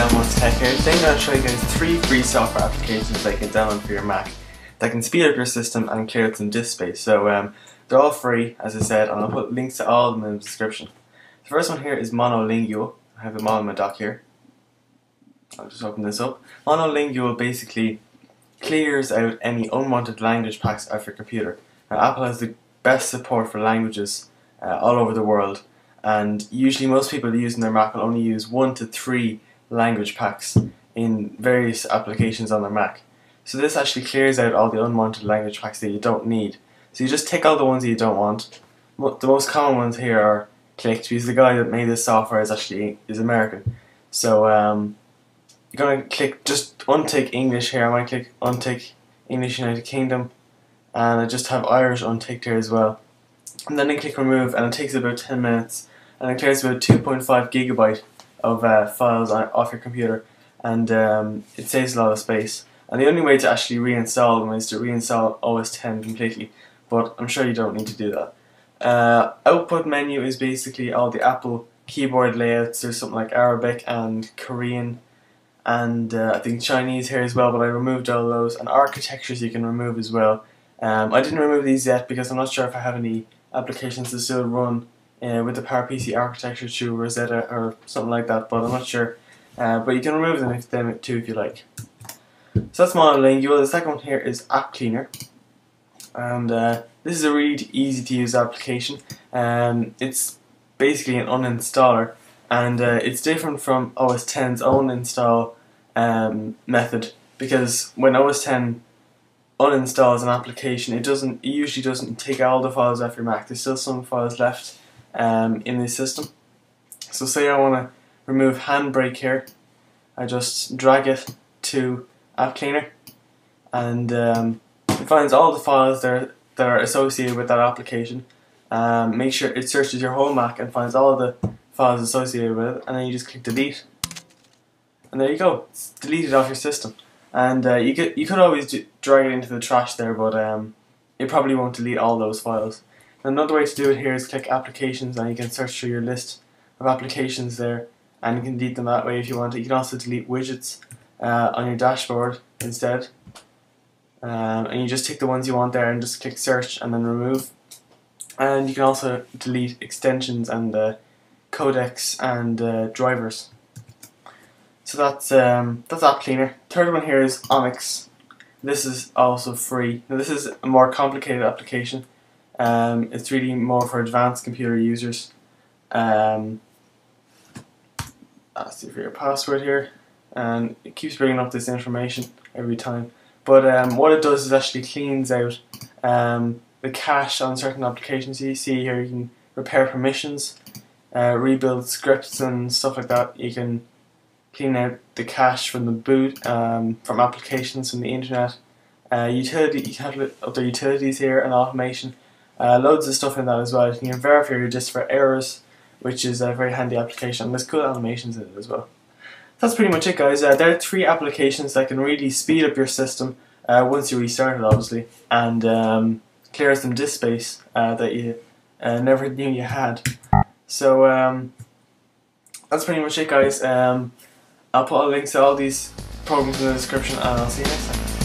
Tech here. Today I'm going to show you guys three free software applications that you can download for your Mac that can speed up your system and clear out some disk space. So um, they're all free, as I said, and I'll put links to all of them in the description. The first one here is Monolingual. I have them all in my dock here. I'll just open this up. Monolingual basically clears out any unwanted language packs off your computer. Now, Apple has the best support for languages uh, all over the world and usually most people using their Mac will only use one to three language packs in various applications on their Mac. So this actually clears out all the unwanted language packs that you don't need. So you just take all the ones that you don't want. The most common ones here are clicked because the guy that made this software is actually is American. So um, you're gonna click just untick English here. I'm gonna click untick English United Kingdom, and I just have Irish unticked here as well. And then I click remove, and it takes about 10 minutes and it clears about 2.5 gigabyte of uh, files off your computer and um, it saves a lot of space. And the only way to actually reinstall them is to reinstall OS 10 completely, but I'm sure you don't need to do that. Uh, output menu is basically all the Apple keyboard layouts. There's something like Arabic and Korean and uh, I think Chinese here as well, but I removed all those. And architectures you can remove as well. Um, I didn't remove these yet because I'm not sure if I have any applications that still run uh, with the PowerPC architecture to Rosetta or something like that, but I'm not sure. Uh, but you can remove them, if, them too if you like. So that's monolingual. The second one here is App Cleaner. And uh, this is a really easy to use application. Um, it's basically an uninstaller and uh, it's different from OS 10's own install um, method because when OS 10 uninstalls an application it doesn't it usually doesn't take all the files off your Mac. There's still some files left um, in the system. So say I want to remove Handbrake here, I just drag it to App Cleaner and um, it finds all the files that are, that are associated with that application. Um, make sure it searches your whole Mac and finds all the files associated with it and then you just click delete and there you go, it's deleted off your system. And uh, you could you could always drag it into the trash there, but um, it probably won't delete all those files. Another way to do it here is click applications and you can search through your list of applications there and you can delete them that way if you want. You can also delete widgets uh, on your dashboard instead. Um, and you just take the ones you want there and just click search and then remove. And you can also delete extensions and uh, codecs and uh, drivers. So that's um, that's App Cleaner. Third one here is Onyx. This is also free. Now this is a more complicated application. Um, it's really more for advanced computer users. Um, ask you for your password here, and it keeps bringing up this information every time. But um, what it does is actually cleans out um, the cache on certain applications. You see here, you can repair permissions, uh, rebuild scripts and stuff like that. You can clean out the cache from the boot, um, from applications from the internet. Uh, utility, you have other utilities here and automation. Uh, loads of stuff in that as well. You can verify your disk for errors, which is a very handy application. There's cool animations in it as well. That's pretty much it, guys. Uh, there are three applications that can really speed up your system uh, once you restart it, obviously, and um, clear some disk space uh, that you uh, never knew you had. So um, that's pretty much it, guys. Um, I'll put a links to all these programs in the description, and I'll see you next time.